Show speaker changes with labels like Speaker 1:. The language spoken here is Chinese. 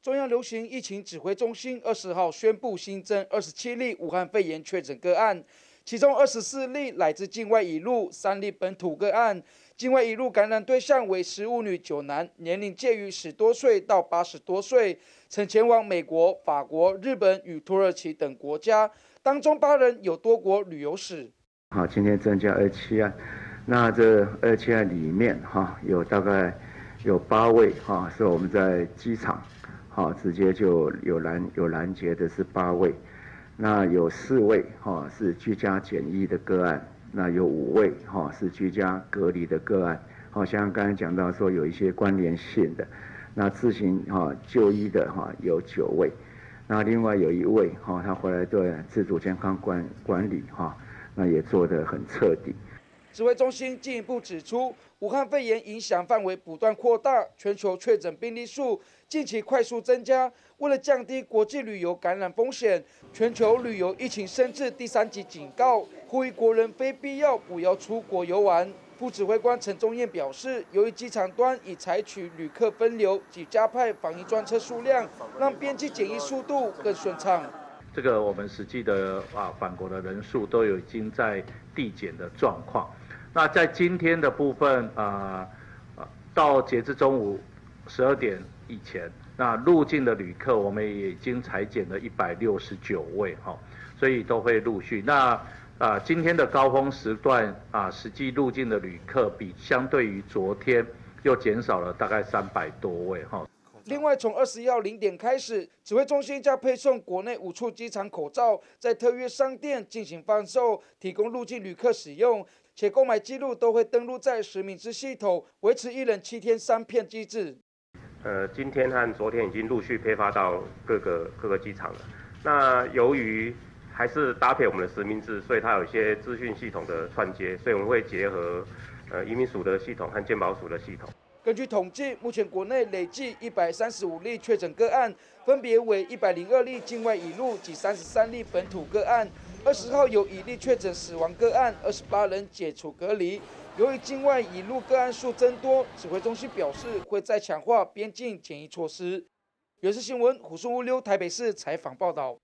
Speaker 1: 中央流行疫情指挥中心二十号宣布新增二十七例武汉肺炎确诊个案，其中二十四例来自境外引入，三例本土个案。境外引入感染对象为十五女九男，年龄介于十多岁到八十多岁，曾前往美国、法国、日本与土耳其等国家，当中八人有多国旅游史。
Speaker 2: 好，今天增加二七案，那这二七案里面哈，有大概有八位哈，是我们在机场。好，直接就有拦有拦截的是八位，那有四位哈是居家检疫的个案，那有五位哈是居家隔离的个案，好像刚才讲到说有一些关联性的，那自行哈就医的哈有九位，那另外有一位哈他回来对自主健康管管理哈，那也做得很彻底。
Speaker 1: 指挥中心进一步指出，武汉肺炎影响范围不断扩大，全球确诊病例数近期快速增加。为了降低国际旅游感染风险，全球旅游疫情升至第三级警告，呼吁国人非必要不要出国游玩。副指挥官陈宗彦表示，由于机场端已采取旅客分流及加派防疫专车数量，让边境检疫速度更顺畅。
Speaker 3: 这个我们实际的啊返国的人数都有已经在递减的状况。那在今天的部分，呃，到截至中午十二点以前，那入境的旅客我们也已经裁减了一百六十九位，哈，所以都会陆续。那啊，今天的高峰时段啊，实际入境的旅客比相对于昨天又减少了大概三百多位，哈。
Speaker 1: 另外，从二十一号零点开始，指挥中心将配送国内五处机场口罩，在特约商店进行贩售，提供入境旅客使用。且购买记录都会登录在实名制系统，维持一人七天三片机制。
Speaker 4: 呃，今天和昨天已经陆续配发到各个各个机场了。那由于还是搭配我们的实名制，所以它有一些资讯系统的串接，所以我们会结合呃移民署的系统和健保署的系统。
Speaker 1: 根据统计，目前国内累计一百三十五例确诊个案，分别为一百零二例境外引入及三十三例本土个案。二十号有一例确诊死亡个案，二十八人解除隔离。由于境外引入个案数增多，指挥中心表示会再强化边境检疫措施。原视新闻，虎顺物流台北市采访报道。